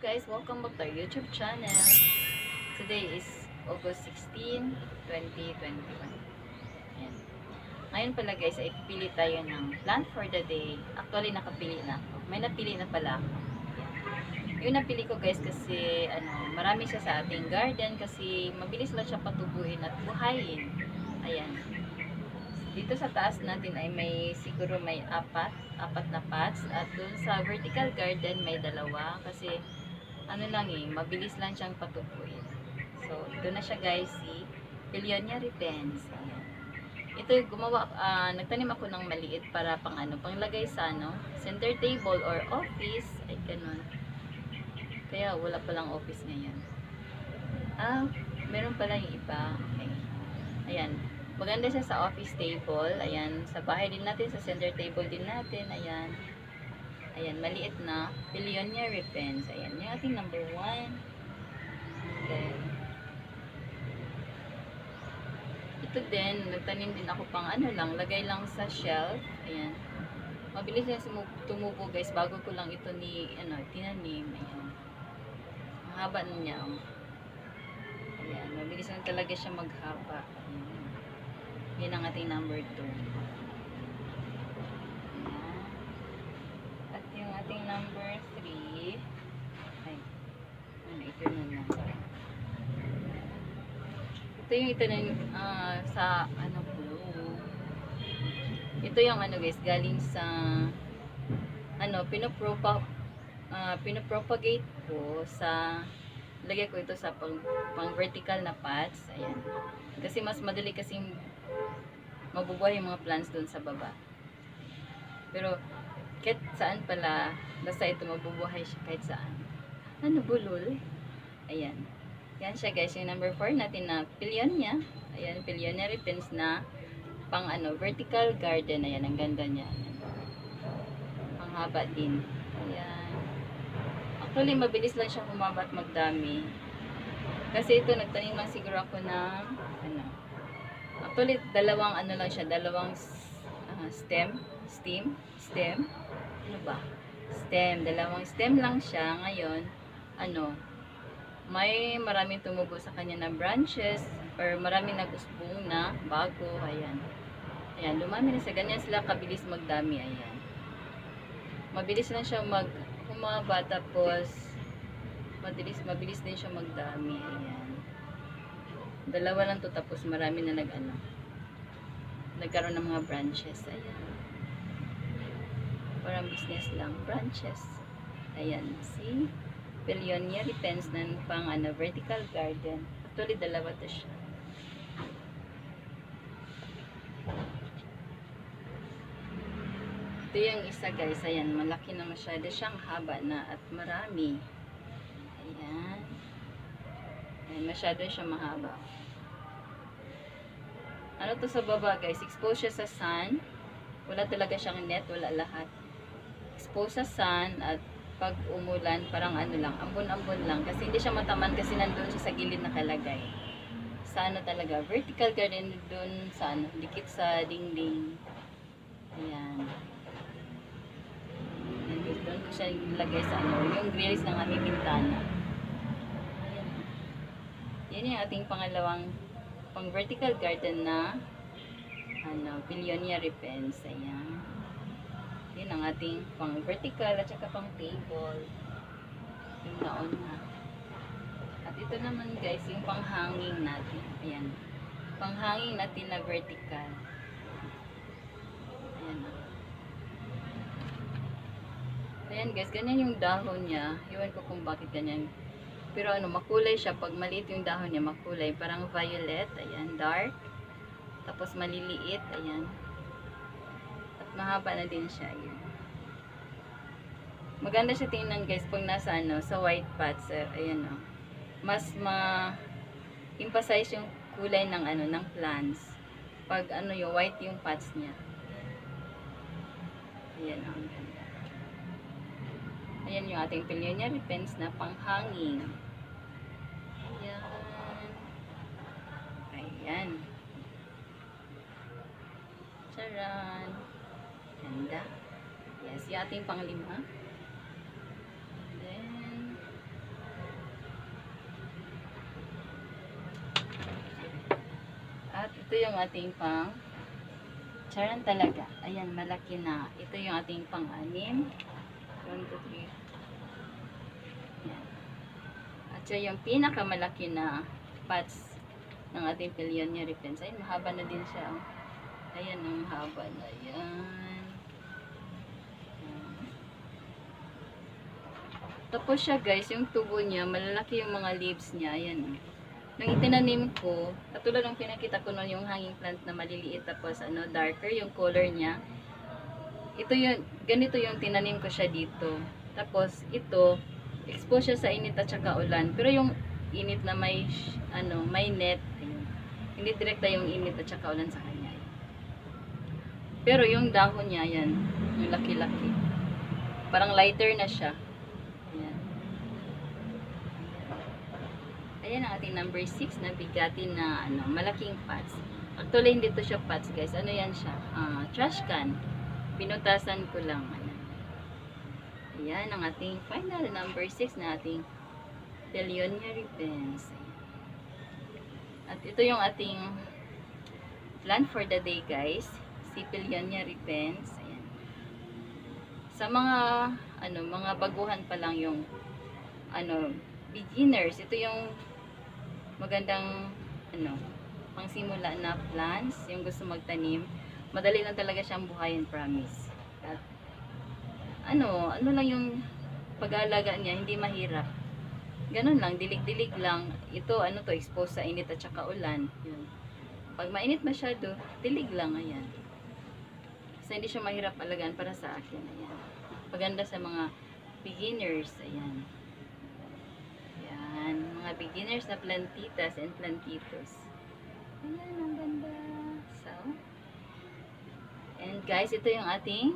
guys, welcome back to our YouTube channel. Today is August 16, 2021. Ayan. Ngayon pala guys, ay pipili tayo ng plant for the day. Actually, nakapili na ako. May napili na pala ako. Ayan. Yung napili ko guys kasi ano, marami siya sa ating garden kasi mabilis lang siya patubuin at buhayin. Ayan. Dito sa taas natin ay may siguro may apat, apat na pots at dun sa vertical garden may dalawa kasi ano lang eh, mabilis lang siyang patubuin. So, ito na siya guys, si Pilionia repens. Ayan. Ito gumawa, ah, nagtanim ako ng maliit para pang ano, panglagay sa ano, center table or office, ay ganun. Kaya wala palang office ngayon. Ah, meron pala yung iba. Okay. Ayan. Maganda siya sa office table. Ayan. Sa bahay din natin, sa center table din natin. Ayan. Ayan, maliit na Billionaire Repens. Ayan, yung ating number one. Then, ito din, nagtanim din ako pang ano lang, lagay lang sa shelf. Ayan. Mabilis sumu- tumubo guys, bago ko lang ito ni, ano, tinanim. Ayan. Ang haba na niya. Oh. Ayan, mabilis lang talaga siya maghaba. Ayan. Yan ang ating number 2. At yung ating number 3, ay, ano, ito na lang. Ito yung itanim ah, sa, ano po, ito yung ano guys, galing sa, ano, pinopropa, ah, pinopropagate ko sa, lagay ko ito sa pang, pang vertical na pots, ayan. Kasi mas madali kasing mabubuhay yung mga plants doon sa baba. Pero, kahit saan pala, basta ito mabubuhay siya kahit saan. Ano, bulol? Ayan. Yan siya guys, yung number 4 natin na Pilionia. Ayan, Pillionary pins na pang ano, vertical garden. Ayan, ang ganda niya. Ang haba din. Ayan. Actually, mabilis lang siya humaba at magdami. Kasi ito, nagtanim lang siguro ako ng, ano, actually, dalawang ano lang siya, dalawang ah, stem, stem, stem, ano ba? Stem, dalawang stem lang siya. Ngayon, ano, may maraming tumubo sa kanya na branches or maraming nag-usbong na bago, ayan. Ayan, lumami na sa ganyan sila kabilis magdami, ayan. Mabilis lang siya mag humaba tapos mabilis mabilis din siya magdami, ayan. Dalawa lang to tapos marami na nag ano, nagkaroon ng mga branches, ayan. Parang business lang, branches. Ayan, see? Billionaire depends ng pang ano, vertical garden. Actually, dalawa to siya. Ito yung isa guys, ayan, malaki na masyado siyang haba na at marami. Ayan. Ayan, masyado siya mahaba. Ano to sa baba guys, expose siya sa sun. Wala talaga siyang net, wala lahat. Expose sa sun at pag umulan, parang ano lang, ambon-ambon lang. Kasi hindi siya mataman kasi nandun siya sa gilid nakalagay. Sa ano talaga, vertical garden dun sa ano, dikit sa dingding. Ayan. Ayan, doon ko siya ilagay sa ano, yung grills ng aming bintana. Ayan. Yan yung ating pangalawang pang vertical garden na ano, Billionaire Repens. Ayan. Ang ating pang vertical at saka pang table. Yung naon na. At ito naman guys, yung pang hanging natin. Ayan. Pang hanging natin na vertical. Ayan. Ayan guys, ganyan yung dahon niya. Iwan ko kung bakit ganyan. Pero ano, makulay siya. Pag maliit yung dahon niya, makulay. Parang violet. Ayan, dark. Tapos maliliit. Ayan mahaba na din siya. Yun. Maganda siya tingnan guys pag nasa ano, sa white. Uh, ayan o. Oh. Mas ma-emphasize yung kulay ng ano, ng plants. Pag ano yung white yung pots niya. Ayan o. Oh, Ayan yung ating Pillionaire Repens na panghanging. Ayan. Ayan. Charan. Ganda. Yes, yung ating panglima. Then, ito yung ating pang charan talaga. Ayan, malaki na. Ito yung ating pang-anim. 1, 2, 3. Ayan. At siya yung pinakamalaki na pots ng ating Pillionaire Repens. Ayun, mahaba na din siya. oh. Ayan, ang haba na yan. Ayan. Tapos siya guys, yung tubo niya, malalaki yung mga leaves niya. Ayan. oh. Nung itinanim ko, katulad ng pinakita ko noon yung hanging plant na maliliit tapos ano, darker yung color niya. Ito yung, ganito yung tinanim ko siya dito. Tapos ito, expose siya sa init at saka ulan. Pero yung init na may, ano, may net, hindi direkta yung init at saka ulan sa kanya. Pero yung dahon niya, yan, yung laki-laki. Parang lighter na siya. Ayan. Ayan ang ating number 6 na bigatin na ano, malaking pots. Actually, hindi to siya pots guys. Ano yan siya? Ah, trash can. Pinutasan ko lang. Ano. Ayan ang ating final number 6 na ating Billionaire Pens. At ito yung ating plan for the day guys. Si Billionaire Pens. Ayan. Sa mga ano, mga baguhan pa lang yung ano, beginners. Ito yung magandang ano, pangsimula na plants, yung gusto magtanim. Madali lang talaga siyang buhayin, promise. At ano, ano lang yung pag-aalaga niya, hindi mahirap. Ganun lang, dilig-dilig lang. Ito, ano to, expose sa init at saka ulan. Yun. Pag mainit masyado, dilig lang, ayan. Kasi hindi siya mahirap alagaan para sa akin, ayan. Paganda sa mga beginners, ayan. Mga beginners na plantitas and plantitos. Ayan, ang ganda. So, and guys, ito yung ating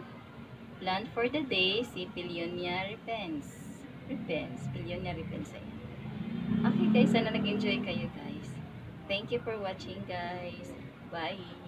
plant for the day, si Pillonia repens. Repens, Pillonia repens, ayan. Okay guys, sana nag-enjoy kayo guys. Thank you for watching guys. Bye!